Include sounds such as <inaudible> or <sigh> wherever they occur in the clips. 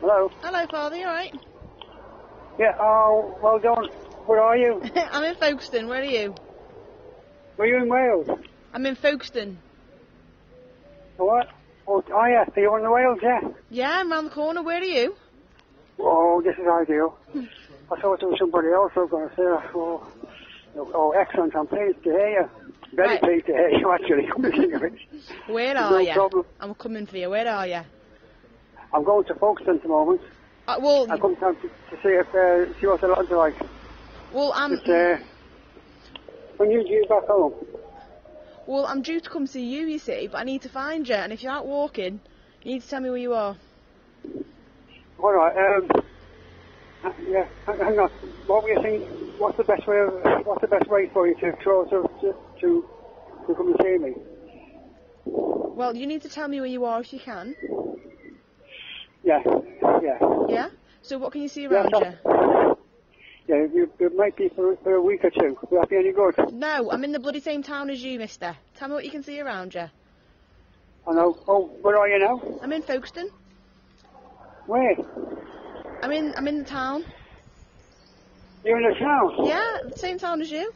Hello. Hello, Father, you alright? Yeah. Oh, well done. Where are you? <laughs> I'm in Folkestone, where are you? Were you in Wales? I'm in Folkestone. What? Oh, oh yeah. Are you on the Wales? Yeah. Yeah, I'm round the corner, where are you? Oh, this is ideal. I thought there was somebody else I was going to say. Oh, oh, excellent. I'm pleased to hear you. Very Right. pleased to hear you, <laughs> actually. Come to think of it. Where No are you? problem. I'm coming for you, where are you? I'm going to Folkestone moment. Uh, well, I come down to, to see if uh, see what the lodge are like. well, I'm uh, when you due back home? well, I'm due to come see you, you see, but I need to find you, and if you're out walking, you need to tell me where you are. All right. Um, uh, yeah. Hang hang on. What were you saying? What's the best way? Of, what's the best way for you to to to to, to come and see me? Well, you need to tell me where you are if you can. Yeah. Yeah. Yeah? So what can you see around so- you? Yeah, you, it might be for, for a week or two. Will that be any good? No, I'm in the bloody same town as you, mister. Tell me what you can see around you. I know. Oh, where are you now? I'm in Folkestone. Where? I'm in I'm in the town. You're in the town? Yeah, the same town as you.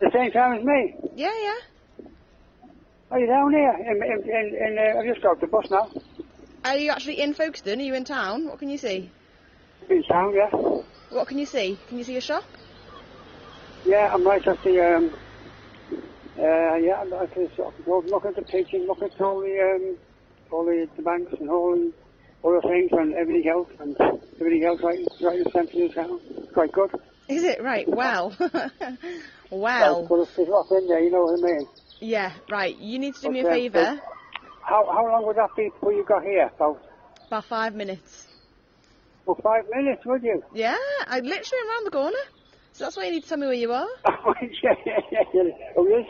The same town as me? Yeah, yeah. Are you down here? In, in, in, in uh, I've just got the bus now. Are you actually in Folkestone? Are you in town? What can you see? In town, yeah. What can you see? Can you see a shop? Yeah, I'm right at the, um, uh, yeah, I'm right at the, I'm looking at the pictures, looking at all the, um, all the, the banks and all the other things and everything else and everything else right, right in the centre of the town. It's quite good. Is it right? Well, <laughs> Well, well, put a off in there, you know what I mean? yeah, right. You need to do me a Okay, favour. How, how long would that be before you got here? About, About five minutes. well, five minutes, would you? Yeah, I literally around the corner. So that's why you need to tell me where you are. <laughs> Oh, yeah, yeah, yeah. Oh, yes.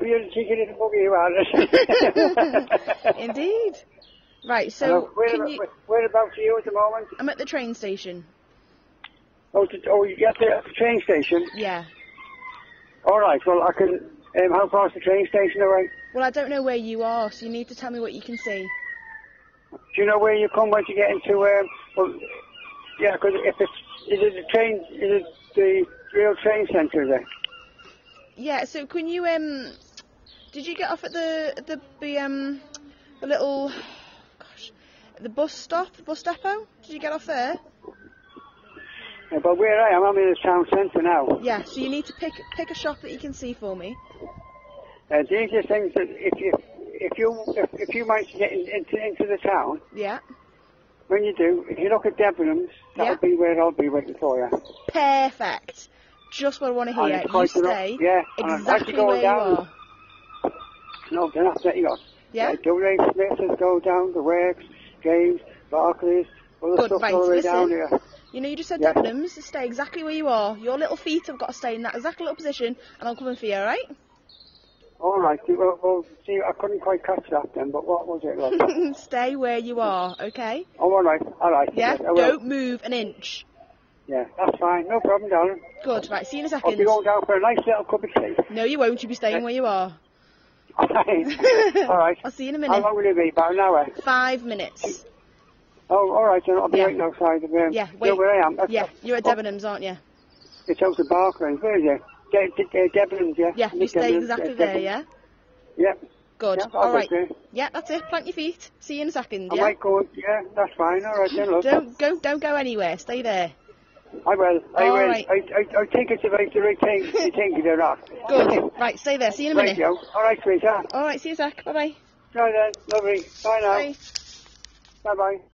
Oh, you're a cheeky little buggy, you are. <laughs> Indeed. Right. So Hello, where, about, you? where, whereabouts are you at the moment? I'm at the train station. Oh, to, oh you get there at the train station? Yeah. All right, well, I can... Um, how far's the train station away? Well, I don't know where you are, so you need to tell me what you can see. Do you know where you come once you get into... Um, well, yeah, because if it's... Is it the train... Is it the real train centre there? Yeah. So can you um? Did you get off at the the the um the little gosh the bus stop the bus depot? Did you get off there? Yeah, but where I am, I'm in the town centre now. Yeah. So you need to pick pick a shop that you can see for me. Uh, the easiest thing is that if you... If you if, if you manage to get in, into into the town, Yeah. when you do, if you look at Debenhams, that'll Yeah. be where I'll be waiting for you. Perfect. Just what I want to hear. You enough. stay Yeah, exactly where you are. No, they're not letting us. Yeah. Like Smiths go down, the Works, James, Barclays, all the stuff all the way listen. down here. You know, you just said Yeah. Debenhams. Stay exactly where you are. Your little feet have got to stay in that exact little position, and I'm coming for you. All right? All right, well, well, see, I couldn't quite catch that then, but what was it like? <laughs> stay where you are. Okay? oh, all right, all right. Yeah. Don't move an inch. Yeah, that's fine, no problem, darling. Good. Right. See you in a I'll be second. going down for a nice little cup of tea. No, you won't. You'll be staying where you are. <laughs> All right, <laughs> all right. I'll see you in a minute. How long will it be? About an hour? Five minutes. Oh, all right, then I'll be Yeah. waiting outside of um, Yeah, You know where I am. That's yeah, you're at oh, Debenhams, aren't you? It's out of Barclays, where is it? De- De- De- Debenhams, yeah. Yeah, you stay exactly there, yeah? Yeah, Good. yeah, All right. there. Yeah, that's it. Plant your feet. See you in a second, Yeah. I might go, yeah, that's fine, all right then, look. Don't go don't go anywhere. Stay there. I will, I All will. right. I, I, I think it's right, the right thing, you think it or not. <laughs> Good. Right, stay there. See you in a Right, minute. yo. All right, sweetheart. All right, see you, Zach. Bye-bye. Right then, lovely. Bye now. Bye. Bye-bye.